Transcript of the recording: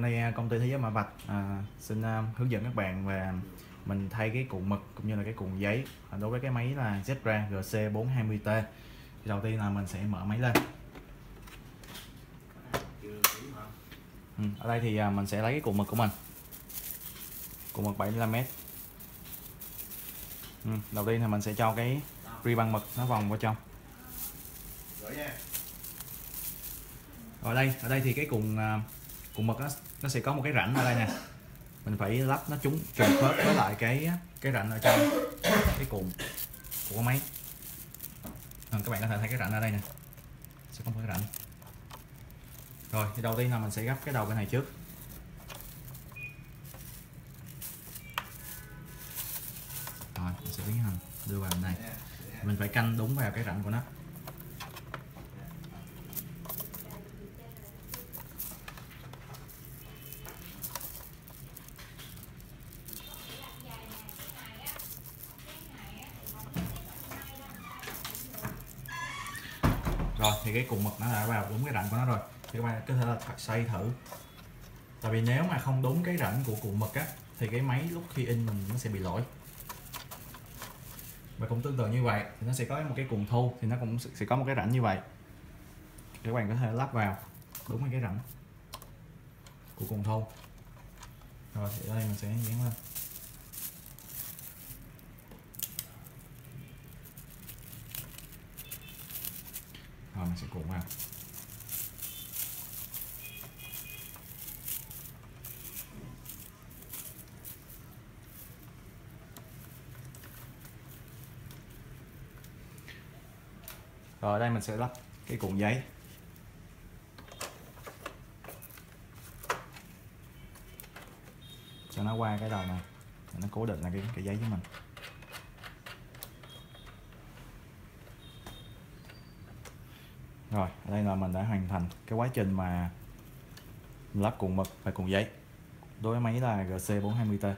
hôm nay à, công ty thế giới mã vạch à, xin à, hướng dẫn các bạn về mình thay cái cuộn mực cũng như là cái cuộn giấy. À, đối với cái máy là Zebra GC420T thì đầu tiên là mình sẽ mở máy lên. Ừ, ở đây thì à, mình sẽ lấy cái cuộn mực của mình. Cuộn mực 75m ừ, đầu tiên thì mình sẽ cho cái ri băng mực nó vòng vào trong. Ở đây ở đây thì cái cuộn à, à, mật nó, nó sẽ có một cái rãnh ở đây nè. Mình phải lắp nó trúng trùng khớp với lại cái cái rãnh ở trong cái cuộn của máy. À, các bạn có thể thấy cái rãnh ở đây nè. Sẽ có một cái rãnh. Rồi thì đầu tiên là mình sẽ gấp cái đầu bên này trước. Rồi mình sẽ tiến hành đưa vào bên này. Mình phải canh đúng vào cái rãnh của nó. Rồi, thì cái cùng mực nó đã vào đúng cái rãnh của nó rồi. Thì các bạn có thể là xoay thử. Tại vì nếu mà không đúng cái rãnh của cuộn mực á, thì cái máy lúc khi in mình nó sẽ bị lỗi. Và cũng tương tự như vậy, thì nó sẽ có một cái cuộn thu, thì nó cũng sẽ có một cái rãnh như vậy. Các bạn có thể lắp vào, đúng cái rãnh của cuộn thu. Rồi, thì đây mình sẽ dán lên. Rồi mình sẽ cuộn vào. Rồi ở đây mình sẽ lắp cái cuộn giấy. Cho nó qua cái đầu này, để nó cố định là cái cái giấy của mình. Rồi ở đây là mình đã hoàn thành cái quá trình mà lắp cuộn mực và cuộn giấy. Đối với máy là GC420T